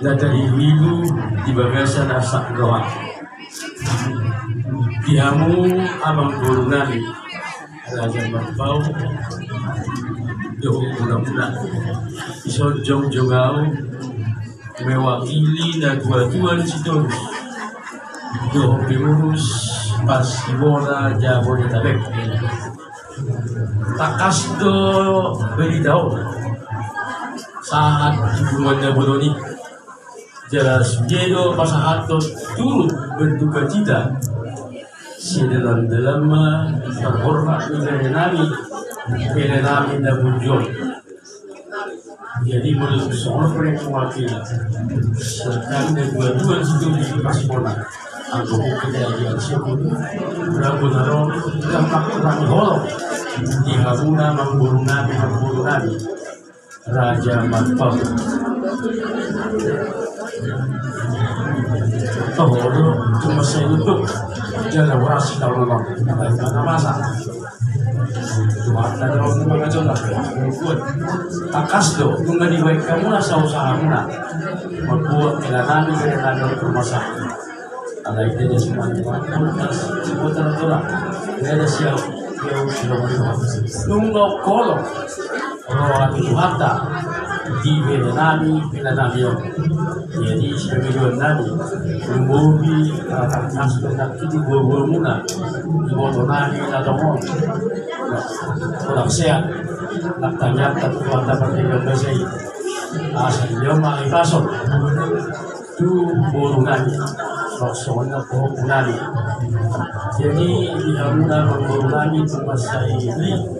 na dahililu di bagasan asak doa. Diamu abang gurungan Raja Marbau Dohong mula-mula Iso jong-jongau Mewakili na dua-dua situ. Dohong pengurus Pasimona Jabodetabek Takas do beritahu saat hubungan Bodoni jelas Jedo pasahato turut berduka cita. Si dalam dalam terhormat dari nami pada nami dan muncul jadi menurut seorang mewakili serta dua-dua situ di Pasimona aku kejadian sebut berapa naron dampak kurang holok di Haruna memburu nabi memburu nabi Raja Matpau Oh, itu cuma untuk jalan warasi tahun lalu. Karena masa. Cuma ada orang yang mengajar lah. Ikut. Takas do, kung naliway ka muna sa usaha muna. Magbuhat kailangan namin kailangan ng pumasa. Alay din niya si Manila. Sibutan na ito Nung naukolo, orang Tuhata di nami pinanami yun. Jadi sebagai nami, umuwi atas nak kiti guru muna, di boto nami na doon. Kurang sehat, nagtanya at Tuhata pagkakang kasi asal niyo makipasok. Tu guru nami, sosok na po nami. Jadi guru nami tumasay ini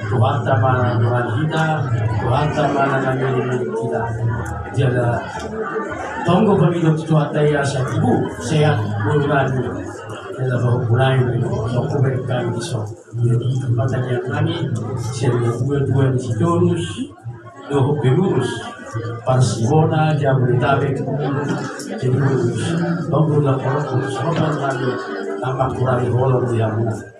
Tuhan mana Tuhan kita, Tuhan mana kami kita. Jadi tunggu pemilu Tuhan ya ibu sehat bulan Jadi bahwa mulai dokumen kami bisa. Jadi kesempatan yang kami sehingga dua-dua di Sitorus, dua pengurus Parsibona, Jabodetabek, jadi lurus. Tunggu lah kalau sama lagi tampak kurang holong yang mana.